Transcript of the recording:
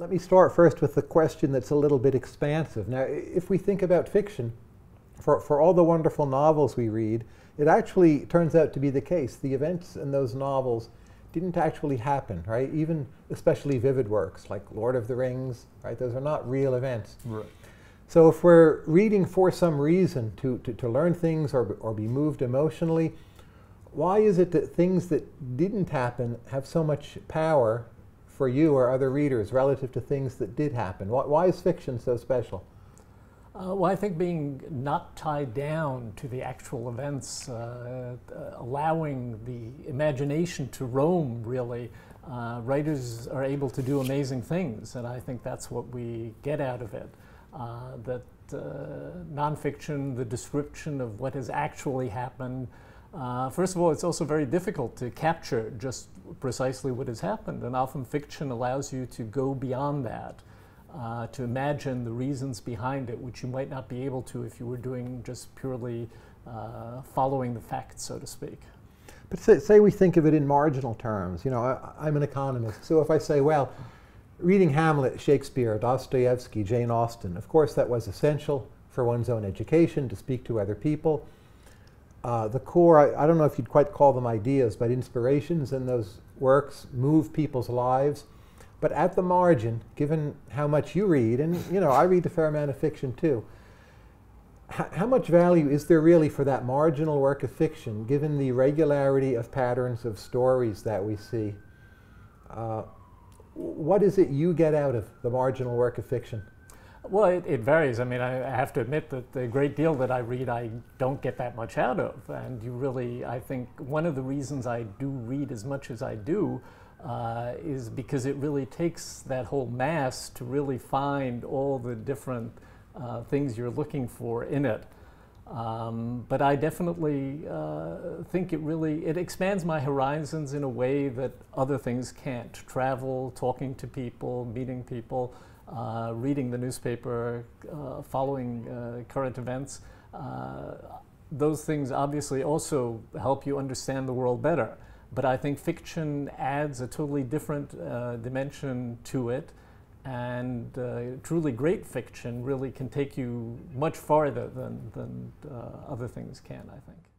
Let me start first with the question that's a little bit expansive. Now, if we think about fiction, for, for all the wonderful novels we read, it actually turns out to be the case. The events in those novels didn't actually happen, right? Even especially vivid works like Lord of the Rings, right? Those are not real events. Right. So if we're reading for some reason to, to, to learn things or, or be moved emotionally, why is it that things that didn't happen have so much power for you or other readers relative to things that did happen? Why, why is fiction so special? Uh, well, I think being not tied down to the actual events, uh, uh, allowing the imagination to roam, really, uh, writers are able to do amazing things, and I think that's what we get out of it. Uh, that uh, nonfiction, the description of what has actually happened, first of all, it's also very difficult to capture just precisely what has happened, and often fiction allows you to go beyond that uh, to imagine the reasons behind it, which you might not be able to if you were doing just purely uh, following the facts, so to speak. But say, say, we think of it in marginal terms. You know, I, I'm an economist, so if I say, well, reading Hamlet, Shakespeare, Dostoevsky, Jane Austen, of course that was essential for one's own education, to speak to other people. Uh, the core, I, I, don't know if you'd quite call them ideas, but inspirations in those works move people's lives. But at the margin, given how much you read, and you know, I read a fair amount of fiction too, how much value is there really for that marginal work of fiction, given the regularity of patterns of stories that we see? Uh, what is it you get out of the marginal work of fiction? Well, it, it, varies. I mean, I have to admit that the great deal that I read, I don't get that much out of. And you really, I think one of the reasons I do read as much as I do uh, is because it really takes that whole mass to really find all the different uh, things you're looking for in it. Um, but I definitely uh, think it really it expands my horizons in a way that other things can't. Travel, talking to people, meeting people, uh, reading the newspaper, uh, following uh, current events. those things obviously also help you understand the world better. But I think fiction adds a totally different uh, dimension to it. And uh, truly great fiction really can take you much farther than, than uh, other things can, I think.